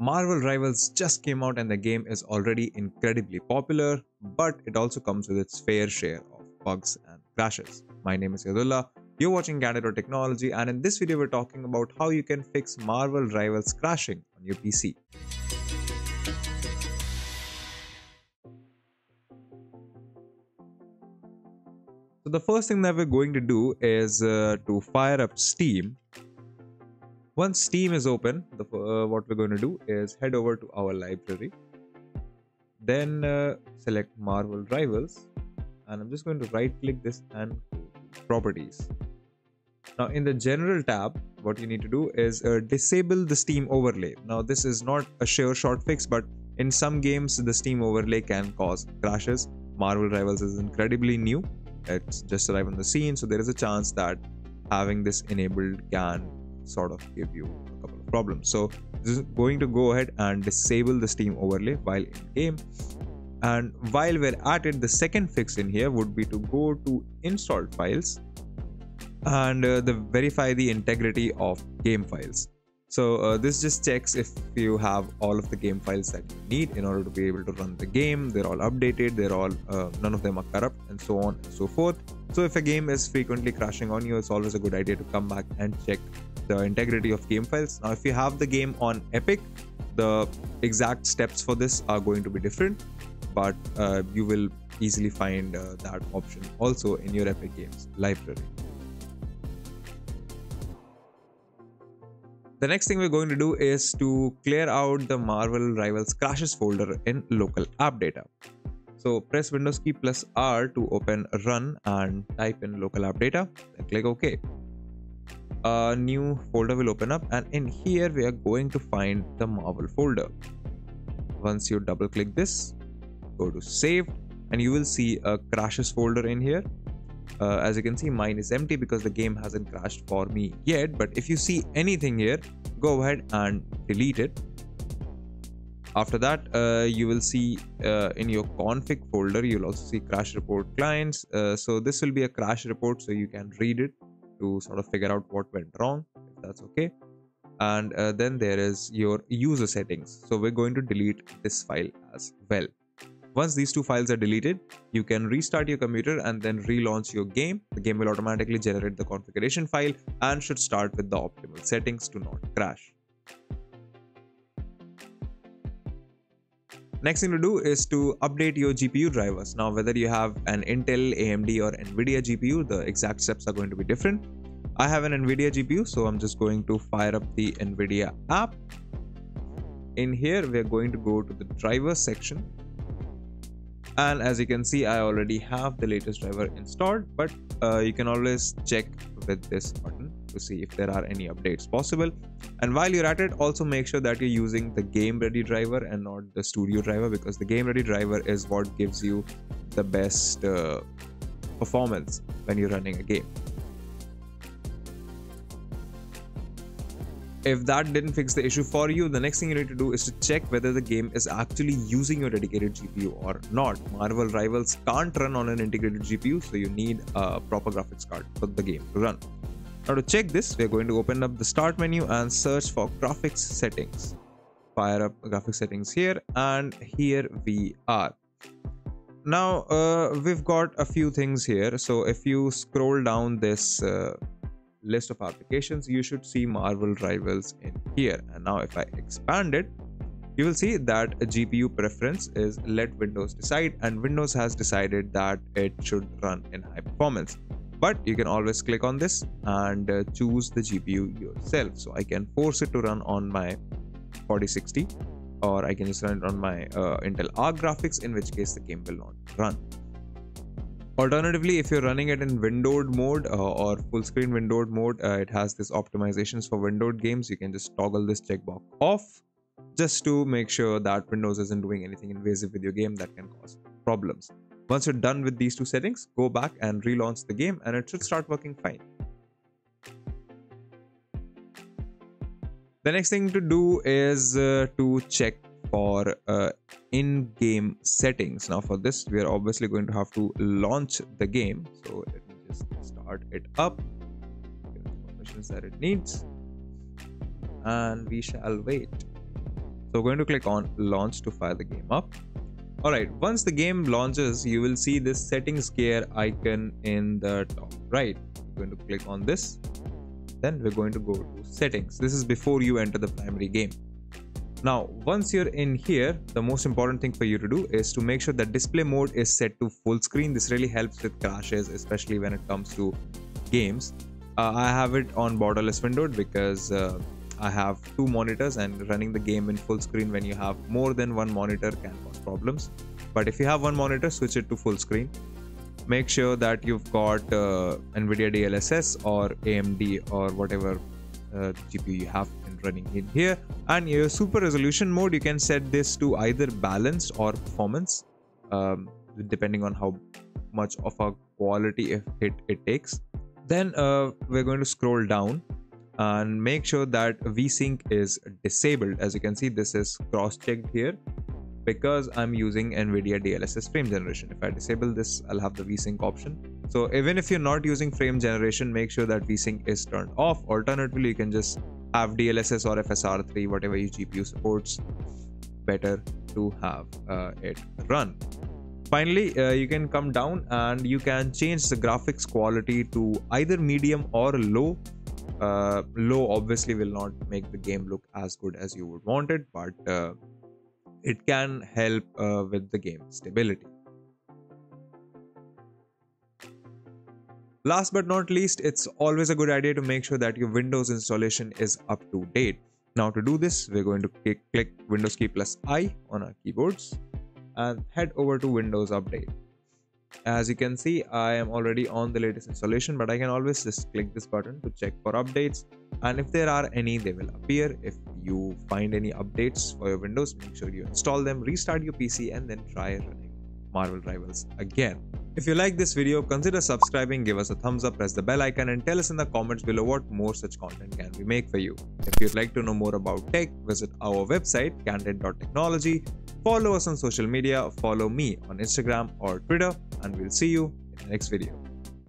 Marvel Rivals just came out and the game is already incredibly popular, but it also comes with its fair share of bugs and crashes. My name is Yadullah, you're watching Candid Technology and in this video we're talking about how you can fix Marvel Rivals crashing on your PC. So the first thing that we're going to do is uh, to fire up Steam once Steam is open, the, uh, what we're going to do is head over to our library. Then uh, select Marvel Rivals. And I'm just going to right click this and properties. Now in the general tab, what you need to do is uh, disable the Steam overlay. Now this is not a sure shot fix, but in some games the Steam overlay can cause crashes. Marvel Rivals is incredibly new. It's just arrived on the scene, so there is a chance that having this enabled can sort of give you a couple of problems. So this is going to go ahead and disable the steam overlay while in game. And while we're at it the second fix in here would be to go to installed files and uh, the verify the integrity of game files. So uh, this just checks if you have all of the game files that you need in order to be able to run the game. They're all updated they're all uh, none of them are corrupt and so on and so forth. So if a game is frequently crashing on you it's always a good idea to come back and check the integrity of game files. Now, if you have the game on Epic, the exact steps for this are going to be different, but uh, you will easily find uh, that option also in your Epic Games library. The next thing we're going to do is to clear out the Marvel Rivals crashes folder in local app data. So press Windows key plus R to open run and type in local app data, then click OK a new folder will open up and in here we are going to find the marvel folder. Once you double click this go to save and you will see a crashes folder in here. Uh, as you can see mine is empty because the game hasn't crashed for me yet but if you see anything here go ahead and delete it. After that uh, you will see uh, in your config folder you'll also see crash report clients. Uh, so this will be a crash report so you can read it to sort of figure out what went wrong if that's okay. And uh, then there is your user settings. So we're going to delete this file as well. Once these two files are deleted you can restart your computer and then relaunch your game. The game will automatically generate the configuration file and should start with the optimal settings to not crash Next thing to do is to update your GPU drivers. Now, whether you have an Intel, AMD or NVIDIA GPU, the exact steps are going to be different. I have an NVIDIA GPU, so I'm just going to fire up the NVIDIA app. In here, we're going to go to the driver section. And as you can see, I already have the latest driver installed, but uh, you can always check with this button to see if there are any updates possible. And while you're at it also make sure that you're using the game ready driver and not the studio driver because the game ready driver is what gives you the best uh, performance when you're running a game. If that didn't fix the issue for you the next thing you need to do is to check whether the game is actually using your dedicated gpu or not. Marvel rivals can't run on an integrated gpu so you need a proper graphics card for the game to run now to check this, we're going to open up the start menu and search for graphics settings. Fire up graphics settings here and here we are. Now uh, we've got a few things here. So if you scroll down this uh, list of applications, you should see Marvel Rivals in here. And now if I expand it, you will see that GPU preference is let Windows decide and Windows has decided that it should run in high performance but you can always click on this and uh, choose the GPU yourself. So I can force it to run on my 4060 or I can just run it on my uh, Intel Arc graphics in which case the game will not run. Alternatively, if you're running it in windowed mode uh, or full screen windowed mode, uh, it has this optimizations for windowed games. You can just toggle this checkbox off just to make sure that Windows isn't doing anything invasive with your game that can cause problems. Once you're done with these two settings, go back and relaunch the game and it should start working fine. The next thing to do is uh, to check for uh, in-game settings. Now for this, we are obviously going to have to launch the game. So let me just start it up, give it the permissions that it needs, and we shall wait. So we're going to click on launch to fire the game up. Alright, once the game launches, you will see this settings gear icon in the top right. We're going to click on this. Then we're going to go to settings. This is before you enter the primary game. Now, once you're in here, the most important thing for you to do is to make sure that display mode is set to full screen. This really helps with crashes, especially when it comes to games. Uh, I have it on borderless windowed because uh, I have two monitors and running the game in full screen when you have more than one monitor can cause problems. But if you have one monitor, switch it to full screen. Make sure that you've got uh, NVIDIA DLSS or AMD or whatever uh, GPU you have running in here and your super resolution mode you can set this to either balanced or performance um, depending on how much of a quality hit it takes then uh, we're going to scroll down and make sure that vsync is disabled as you can see this is cross-checked here because I'm using NVIDIA DLSS frame generation. If I disable this, I'll have the VSync option. So even if you're not using frame generation, make sure that VSync is turned off. Alternatively, you can just have DLSS or FSR3, whatever your GPU supports, better to have uh, it run. Finally, uh, you can come down and you can change the graphics quality to either medium or low. Uh, low obviously will not make the game look as good as you would want it, but uh, it can help uh, with the game stability. Last but not least, it's always a good idea to make sure that your Windows installation is up to date. Now to do this, we're going to click Windows key plus I on our keyboards and head over to Windows Update. As you can see, I am already on the latest installation, but I can always just click this button to check for updates. And if there are any, they will appear. If you find any updates for your Windows, make sure you install them, restart your PC, and then try running Marvel Rivals again. If you like this video, consider subscribing, give us a thumbs up, press the bell icon and tell us in the comments below what more such content can we make for you. If you'd like to know more about tech, visit our website candid.technology, follow us on social media, follow me on Instagram or Twitter and we'll see you in the next video.